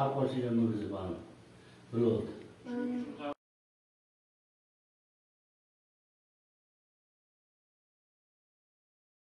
할 것이라는 것을 봐. 물론.